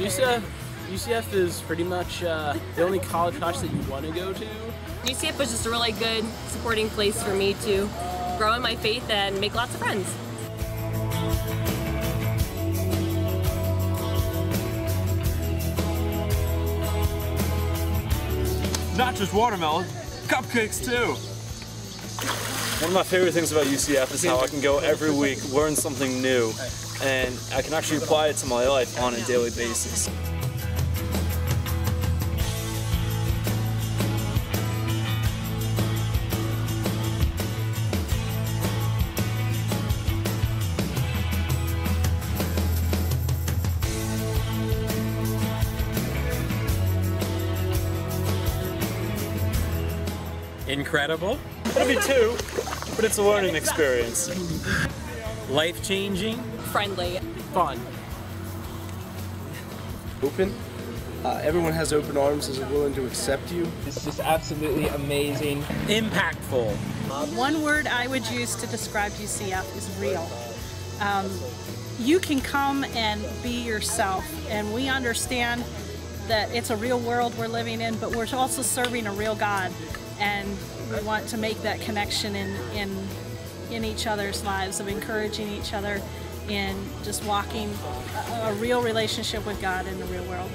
UCF, UCF is pretty much uh, the only college class that you want to go to. UCF was just a really good supporting place for me to grow in my faith and make lots of friends. Not just watermelon, cupcakes too. One of my favorite things about UCF is how I can go every week, learn something new, and I can actually apply it to my life on a daily basis. Incredible, It'll be two, but it's a learning experience. Life changing, Friendly. Fun. open. Uh, everyone has open arms, is willing to accept you. It's just absolutely amazing. impactful. One word I would use to describe UCF is real. Um, you can come and be yourself, and we understand that it's a real world we're living in, but we're also serving a real God, and we want to make that connection in in in each other's lives of encouraging each other in just walking a, a real relationship with God in the real world.